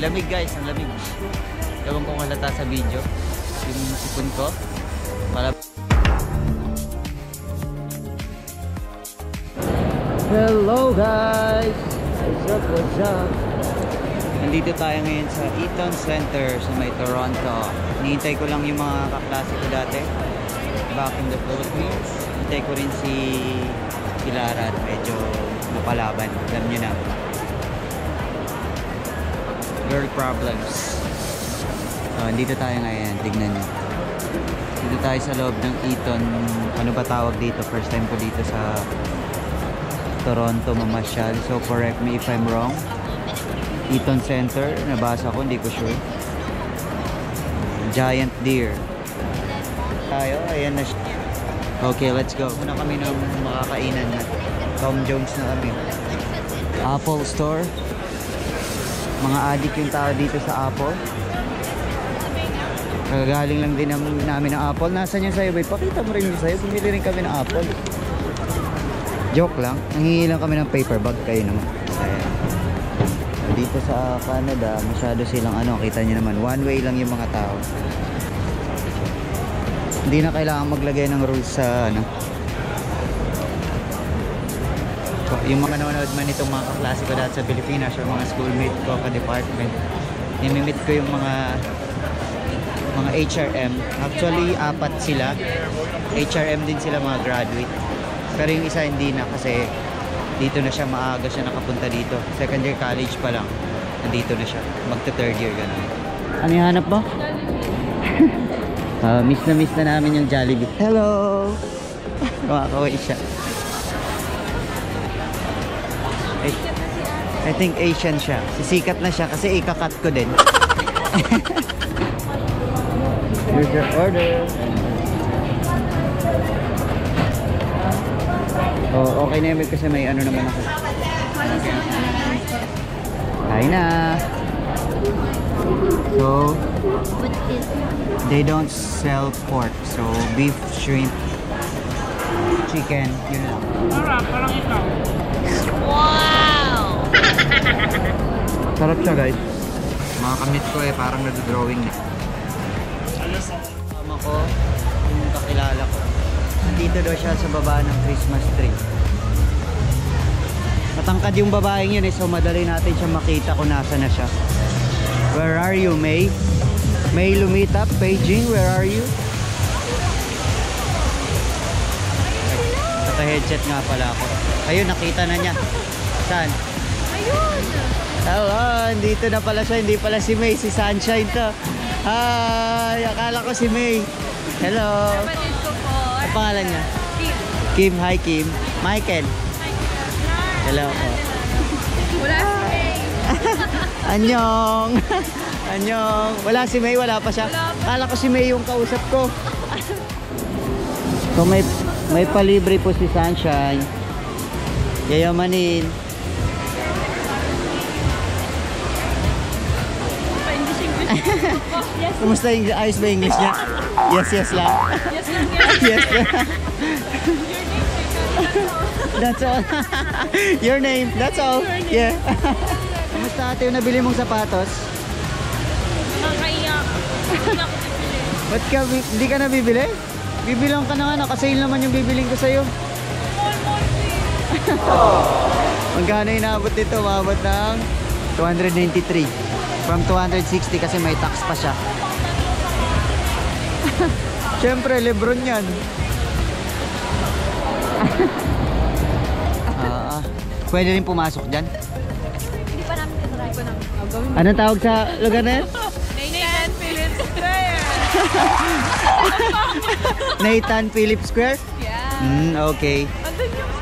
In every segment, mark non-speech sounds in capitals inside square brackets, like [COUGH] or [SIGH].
lamig guys, ang lamig. Ewan kung halata sa video. Yung sipon ko. Para... Hello guys! What's up, what's up? Nandito tayo ngayon sa Eaton Center sa may Toronto. Hinihintay ko lang yung mga kaklase ko dati. Back in the Philippines. Hintay ko rin si Kilara at medyo napalaban. Alam nyo na. Girl problems. So, dito tayo ngayon. Tignan nyo. Dito tayo sa loob ng Eaton. Ano ba tawag dito? First time ko dito sa Toronto mamasyal. So, correct me if I'm wrong. Eaton Center. Nabasa ko, hindi ko sure. Giant Deer. Tayo, ayan na siya. Okay, let's go. Muna kami ng makakainan na. Tom Jones na kami. Apple Store. Mga addict yung tao dito sa Apple. Kagagaling lang din nam- namin ng Apple. Nasaan yung sa'yo, babe? Pakita mo rin yung sa'yo. Bumili rin kami ng Apple. Joke lang. Nangingi lang kami ng paper bag. Kayo naman. Ayan. Dito sa Canada, masyado silang ano, kita nyo naman, one way lang yung mga tao. Hindi na kailangan maglagay ng rules sa ano. Ko- Yung mga nanonood man itong mga kaklase ko dati sa Pilipinas or mga schoolmate ko ka-department, nimimit ko yung mga mga HRM. Actually, apat sila. HRM din sila mga graduate. Pero yung isa hindi na kasi dito na siya maaga siya nakapunta dito. Second year college pa lang. Nandito na siya. Magta third year ganun. Ano yung hanap mo? [LAUGHS] Ah, miss na miss na namin yung Jollibee. Hello! Kumakaway siya. I think Asian siya. Sisikat na siya kasi ikakat ko din. [LAUGHS] Here's your order. Oh, okay na yun kasi may ano naman ako. Kain na. So, they don't sell pork. So, beef, shrimp, chicken, yun lang. Parang ikaw. [LAUGHS] Sarap siya guys. Mga kamit ko eh, parang nag-drawing na. Tama ko, yung kakilala ko. Nandito daw siya sa baba ng Christmas tree. Matangkad yung babaeng yun eh, so madali natin siya makita kung nasa na siya. Where are you, May? May Lumita, Beijing, where are you? Naka-headset nga pala ako. Ayun, nakita na niya. Saan? Hello, dito na pala siya. Hindi pala si May, si Sunshine to. Hi, akala ko si May. Hello. Kapatid ko po. Ang pangalan niya? Kim. Kim, hi Kim. Michael. Hello po. Wala si [LAUGHS] May. Anyong. [LAUGHS] Anyong. Wala si May, wala pa siya. Akala ko si May yung kausap ko. So may may palibre po si Sunshine. Yayamanin. [LAUGHS] Kumusta yung ayos ba English niya? Yes, yes lang. Yes yes [LAUGHS] sir. [LAUGHS] That's all. Your name. That's all. Yeah. Kumusta ate yung nabili mong sapatos? Nakakaiyak. Hindi ako bibili. Ba't ka, hindi ka nabibili? Bibilang ka na nga, nakasale naman yung bibiling ko sa'yo. Small, small, please. Magkano inaabot nito? Maabot ng 293. From 260 kasi may tax pa siya. [LAUGHS] Siyempre, Lebron yan. [LAUGHS] Ah, ah. pwede rin pumasok dyan. Hindi pa namin. Hindi pa namin. Anong tawag sa lugar na yan? [LAUGHS] Nathan Phillips Square. Nathan Phillips Square? Yeah. Hmm, okay. Andun yung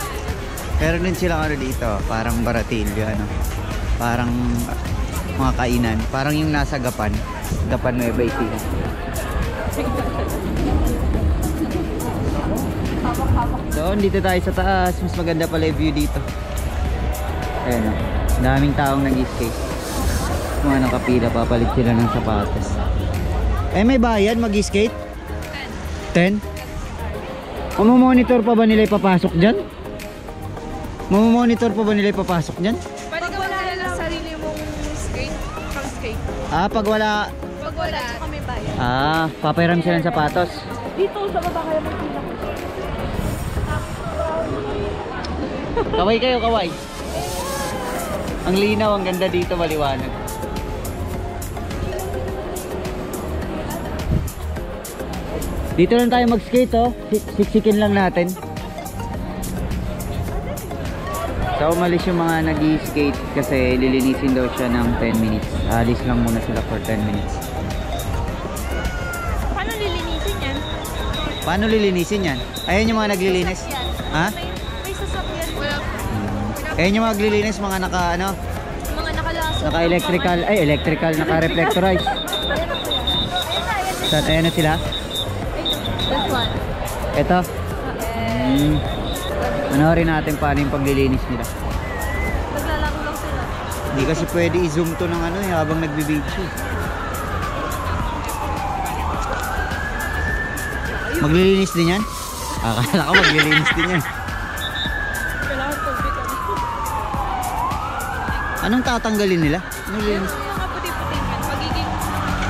Meron din silang ano dito, parang baratilyo, ano. Parang mga kainan. Parang yung nasa Gapan, Gapan Nueva Ecija. So, dito tayo sa taas. Mas maganda pala yung view dito. Ayan o. Daming taong nag-skate. Mga nakapila, papalit sila ng sapatos. Eh, may bayad mag-skate? 10. 10? Mamomonitor pa ba nila ipapasok dyan? Mamomonitor pa ba nila ipapasok dyan? 10. Ah, pag wala... Pag wala, may bayad. Ah, papairam sila ng sapatos. Dito sa baba kayo magpila. Kaway kayo, kaway. Ang linaw, ang ganda dito, maliwanag. Dito lang tayo mag-skate, oh. Sik- Siksikin lang natin. So, umalis yung mga nag skate kasi lilinisin daw siya ng 10 minutes. Alis lang muna sila for 10 minutes. Paano lilinisin yan? Paano lilinisin yan? Ayan yung mga naglilinis. Ha? May, may sasakyan. Wala. Ayan yung mga naglilinis, mga naka, ano, Mga nakalaso. naka-electrical, ay, electrical, naka-reflectorize. Saan, ayan na sila? This one. Ito. Hmm. Manorin natin paano yung paglilinis nila. Naglalaro lang sila. Hindi kasi pwede i-zoom to ng ano eh, habang nagbibidyo. Maglilinis din yan? Akala ko maglilinis din yan. Anong tatanggalin nila? Anong lilinis? Yung mga puti-puti yan, magiging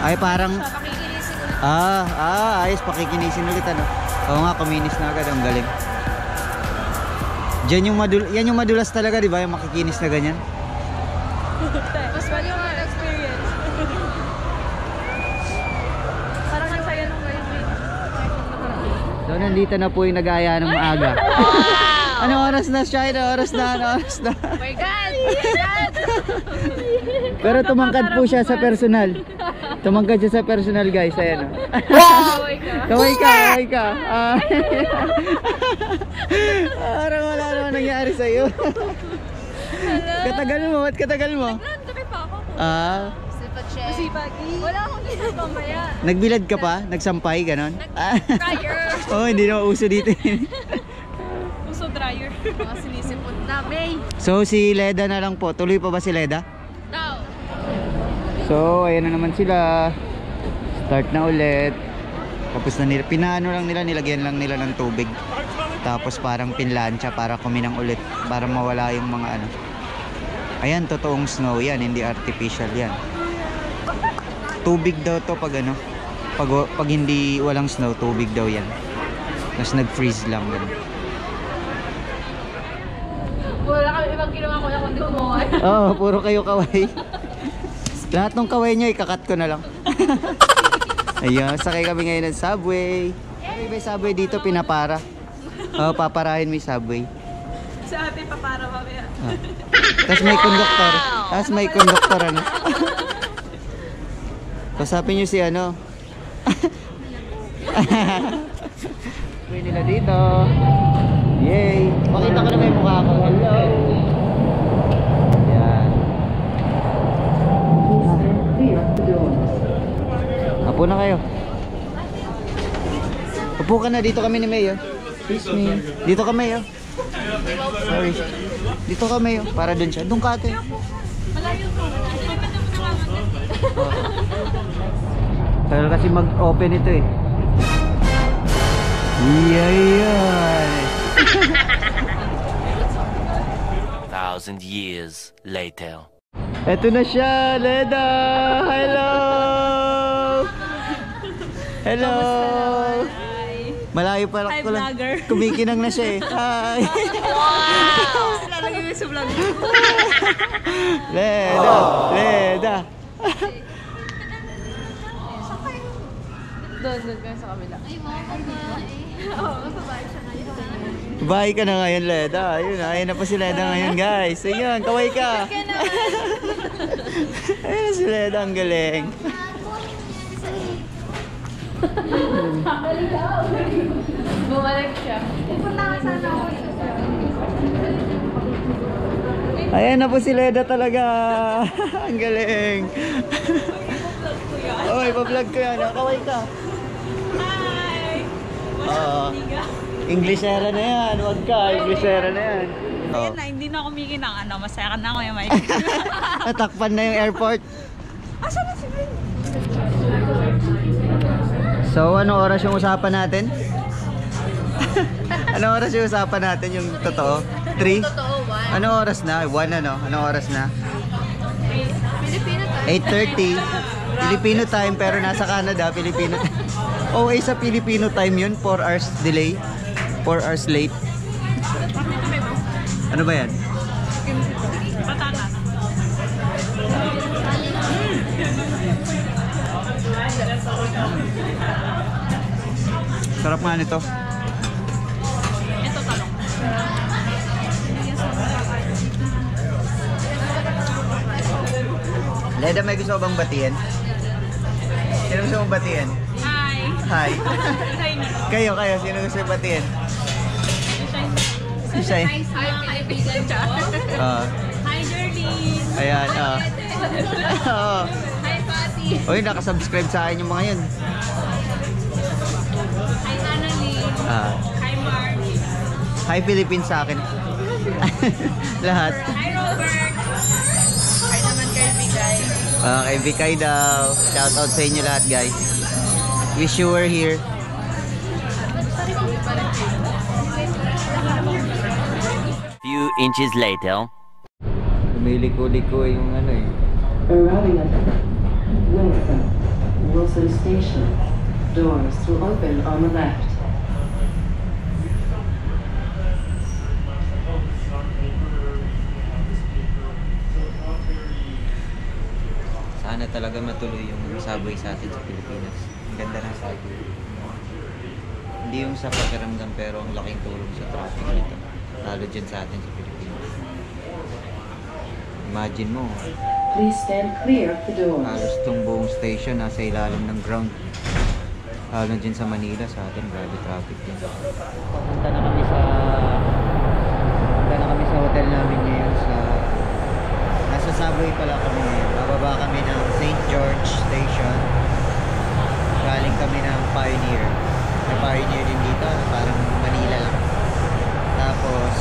Ay parang, pakikinisin ulit. ah, ah, ayos, pakikinisin ulit ano. Oo nga, kuminis na agad, ang galing. Diyan yung madul yan yung madulas talaga, di ba? Yung makikinis na ganyan. [LAUGHS] Mas pwede yung experience. [LAUGHS] Parang ang saya nung ngayon. So nandito na po yung nag-aya ng maaga. ano oras na siya? Ano oras na? Ano oras na? Oh my God! God! Pero tumangkad po siya sa personal. [LAUGHS] Tumangkad siya sa personal guys. Ayan o. [LAUGHS] Kaway ka. Kaway ka, kaway ka. Ah. [LAUGHS] Parang wala naman nangyari sa'yo. katagal mo, ba't katagal mo? Nandun pa ako. Ah, Masipag. Wala akong ginagawa mamaya. nagbilad ka pa? Nagsampay, ganon? Ah. Dryer. [LAUGHS] oh, hindi na uso dito. Uso dryer. Mga sinisipot na. May. so si Leda na lang po. Tuloy pa ba si Leda? So, ayan na naman sila. Start na ulit. Tapos na nila, pinano lang nila, nilagyan lang nila ng tubig. Tapos parang pinlansya para kuminang ulit. Para mawala yung mga ano. Ayan, totoong snow yan, hindi artificial yan. Tubig daw to pag ano. Pag, pag hindi walang snow, tubig daw yan. Tapos nag-freeze lang ganun. Wala kami ibang ginawa ko na kundi kumuha. Oo, puro kayo kaway. [LAUGHS] Lahat ng kaway nyo, ikakat ko na lang. [LAUGHS] Ayun, sakay kami ngayon ng subway. Ay, may subway dito, pinapara. Oo, paparahin mo yung subway. Sa atin pa para mamaya. Ah. Tapos may konduktor. Tapos may konduktor, ano. [LAUGHS] Kasapin nyo si ano. [LAUGHS] May nila dito. Yay! Pakita ko na may mukha ko. Hello! Yan. Apo na kayo. Upo ka na. Dito kami ni May, oh. Excuse me. Dito kami, oh. Sorry. Dito kami, oh. Para dun siya. Doon ka, ate. Malayo ko. Pero kasi mag-open ito eh. Yan. [LAUGHS] thousand years later. Ito na siya, Leda! Hello! Hello! Malayo pa Hi, ko lang. vlogger. [LAUGHS] Kumikinang na siya eh. Hi! Ko sa vlog. [LAUGHS] Leda! Leda! Doon, doon kayo sa kabila. Ay, Oo, sa bahay siya ngayon. Bye ka na ngayon, Leda. Ayun, ayun na pa si Leda ngayon, guys. Ayun, kaway ka. [LAUGHS] ayun na si Leda, ang galing. Bumalik siya. Pupunta ka sana ako Ayan na po si Leda talaga. [LAUGHS] ang galing. Oy, pa-vlog ko yan. Kaway ka. Hi! Oo. Englishera na yan. Huwag ka. Englishera na yan. Oh. Ayun na, hindi na ako miki ng ano, masaya ka na ako yung mic. [LAUGHS] Natakpan na yung airport. Asa na si Ben? So, ano oras yung usapan natin? [LAUGHS] Anong oras yung usapan natin yung totoo? 3? Totoo, one. Anong oras na? 1 ano? Anong oras na? Filipino tayo. 8.30. Filipino time pero nasa Canada, Filipino time. [LAUGHS] Oh, eh, sa Filipino time yun, 4 hours delay. 4 hours late. Ano ba yan? Sarap nga nito. Ito talong. Leda, may gusto bang batiin? Sino gusto mong batiin? Hi. Hi. Kayo, kayo. Sino gusto mong batiin? Si Shai. Hi, mga kaibigan ko. Ah, Hi, Jerlyn. ayan, ah. Oo. Patty. Uy, nakasubscribe sa akin yung mga yun. Hi, Annalyn. Ah. Hi, Mark. Hi, Philippines sa akin. [LAUGHS] Lahat. Hi, Robert. Hi naman kay Bigay. Ah, kay Vikay daw. Shoutout sa inyo lahat, guys. Wish you were here. Few inches later. Lumiliko-liko yung ano eh. Arriving at Wilson, Wilson Station. Doors will open on the left. Sana talaga matuloy yung subway sa atin sa Pilipinas. Ang ganda ng subway. Hindi yung sa pakiramdam pero ang laking tulong sa traffic nito. Lalo dyan sa atin sa Pilipinas. Imagine mo, Please stand clear of the doors. halos tong buong station nasa ilalim ng ground. Lalo dyan sa Manila sa atin, grabe traffic din. Punta na kami sa punta na kami sa hotel namin ngayon sa nasa subway pala kami ngayon. Bababa kami ng St. George Station. Galing kami ng Pioneer. May Pioneer din dito, ano, parang Manila lang. Tapos,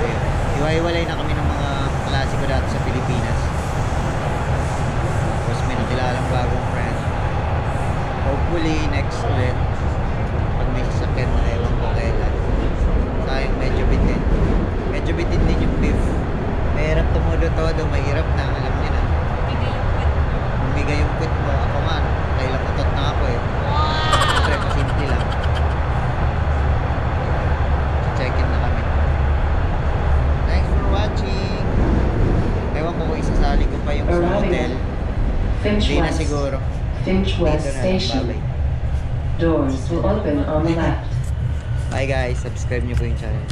ayun. Iwa-iwalay na kami ng mga klase ko dati sa Pilipinas. Tapos may nakilalang bagong friend. Hopefully, next ulit. Pag may sasakyan na ewan ko kailan. Sayang medyo bitin. Medyo bitin din yung beef. Mahirap tumulo-todo, mahirap na, alam niyo na. Bumigay yung quit mo. Ako nga, kailang utot na ako eh. Siyempre, pasimple lang. Check-in na kami. Thanks for watching. Ewan ko kung isasali ko pa yung sa hotel. Hindi na siguro. Finch West Station. Doors will open on the left. Bye guys, subscribe nyo po yung channel.